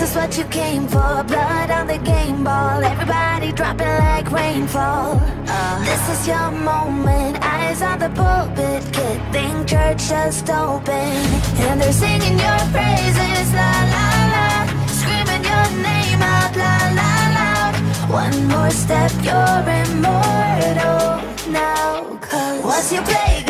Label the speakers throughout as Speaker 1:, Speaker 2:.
Speaker 1: what you came for. Blood on the game ball, everybody dropping like rainfall. Uh, this is your moment, eyes on the pulpit. Kid, think church just open. And they're singing your praises, la la la. Screaming your name out, la la loud. One more step, you're immortal now. Cause once you play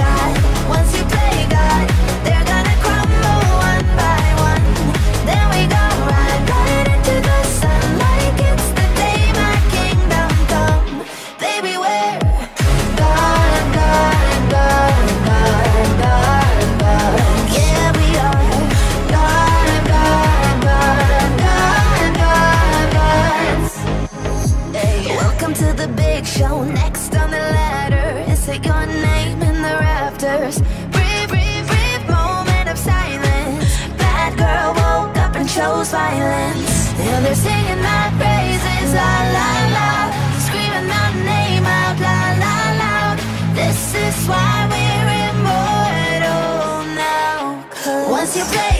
Speaker 1: big show. Next on the ladder, is it your name in the rafters? Brief, brief, brief moment of silence. Bad girl woke up and chose violence. Now they're singing my praises, la la la. Screaming my name out, la la loud. This is why we're immortal now. 'Cause once you play